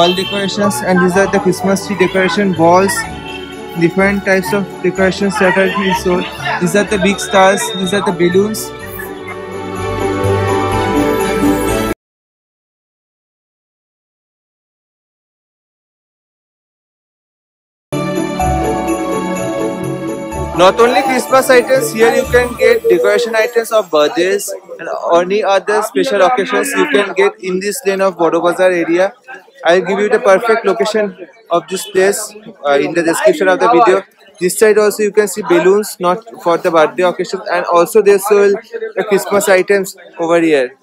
wall decorations and these are the christmas tree decoration balls different types of decorations that are being sold. These are the big stars these are the balloons. Not only Christmas items, here you can get decoration items of birthdays and any other special occasions you can get in this lane of Burrabazar area. I'll give you the perfect location of this place uh, in the description of the video. This side also you can see balloons not for the birthday occasion and also they sell the Christmas items over here.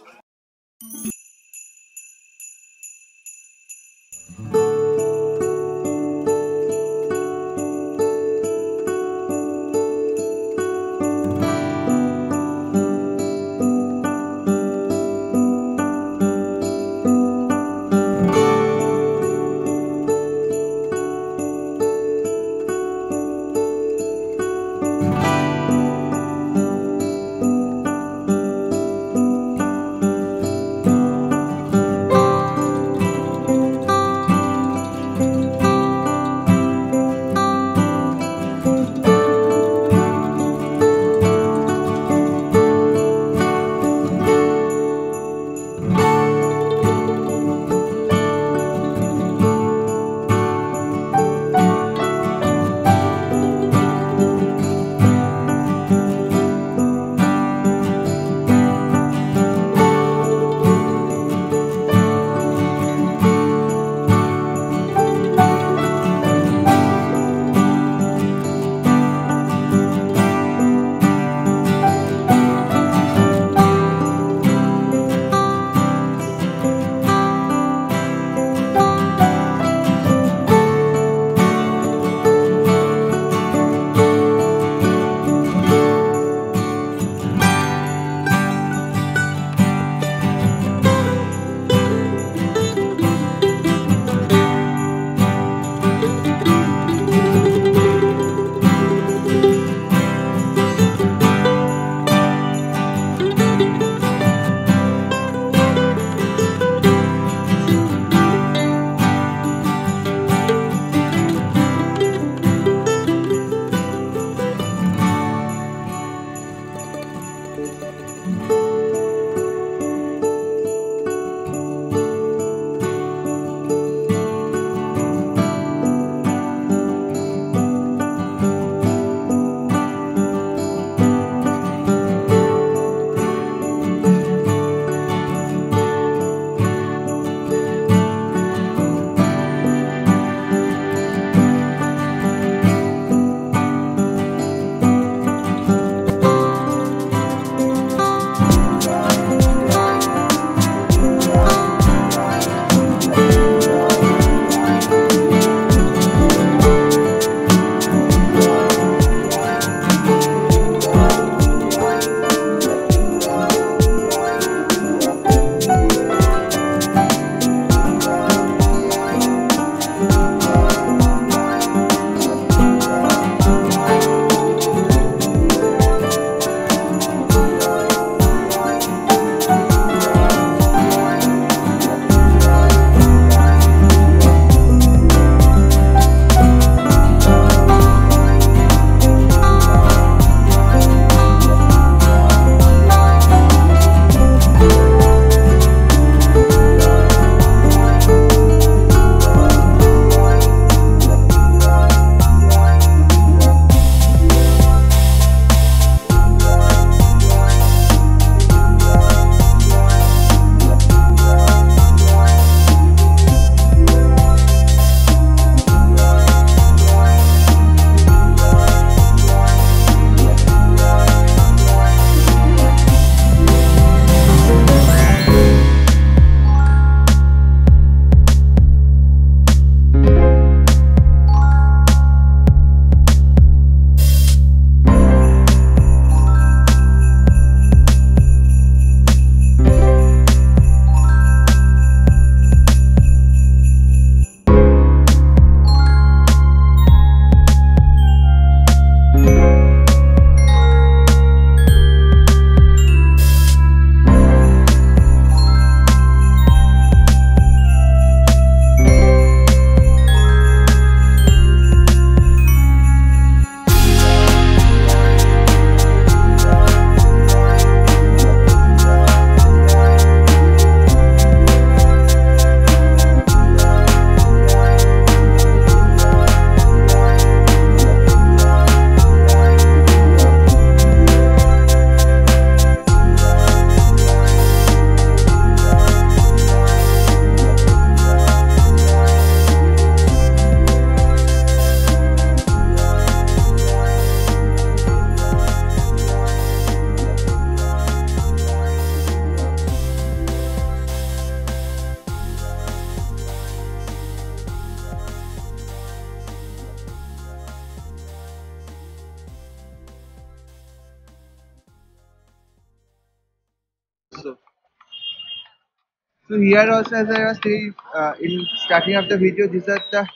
Here also as I was saying uh, in starting of the video, these are the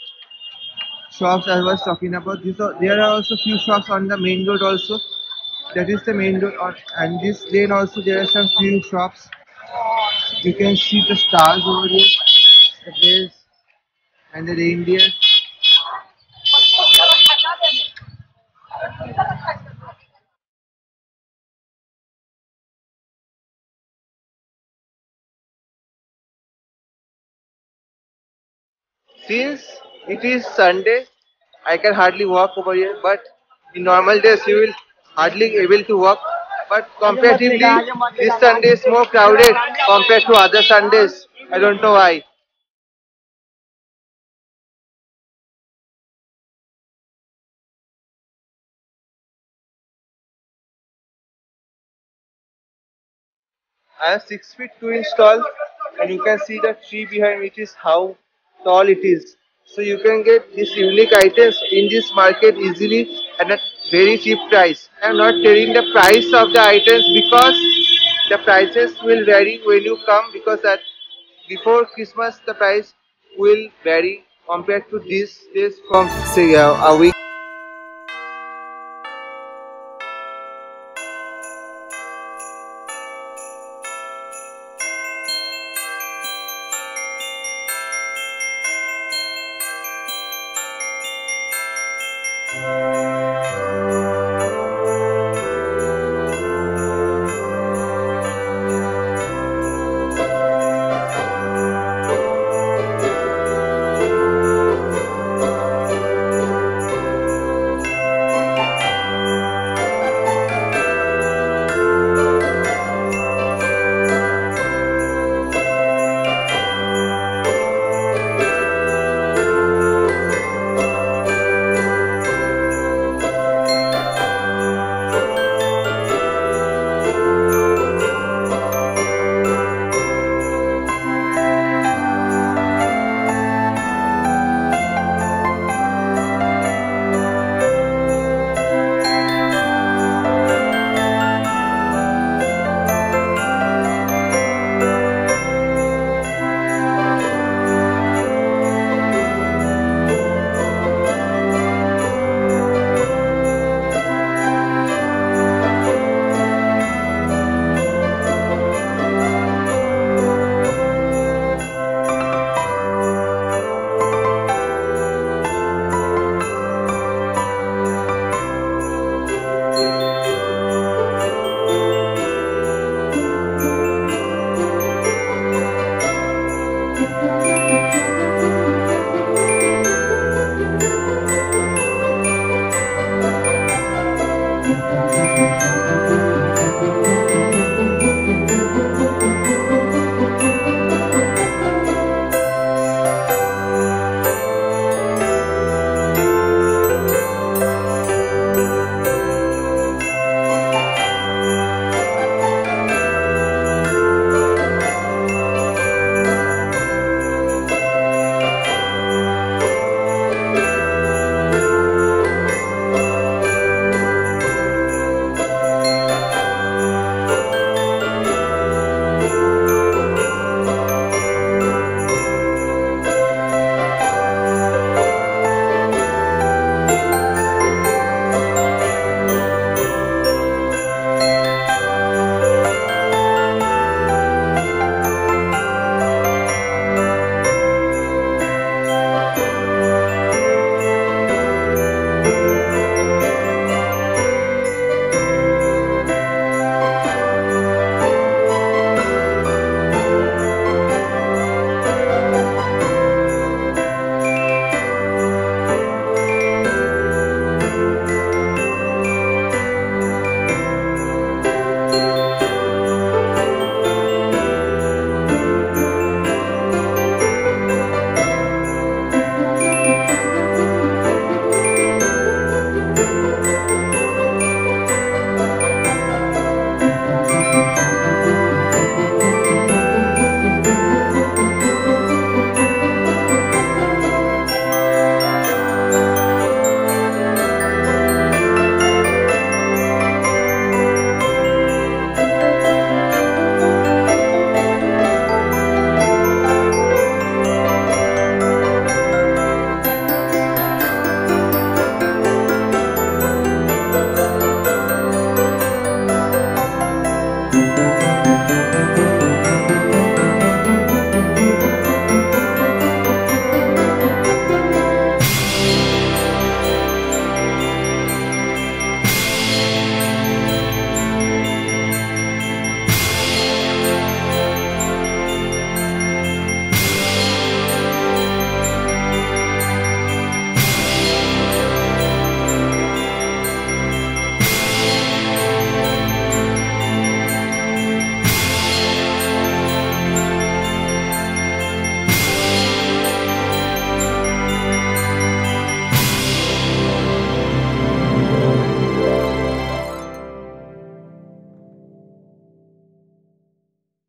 shops I was talking about. These are, there are also few shops on the main road also. That is the main road on, and this lane also there are some few shops. You can see the stars over here, the and the reindeer. Since it is Sunday, I can hardly walk over here, but in normal days you will hardly able to walk. But comparatively, this Sunday is more crowded compared to other Sundays. I don't know why. I am six feet two inch tall, and you can see the tree behind which is how tall it is. So you can get these unique items in this market easily at a very cheap price. I am not telling the price of the items because the prices will vary when you come because at before Christmas the price will vary compared to these days from say a week.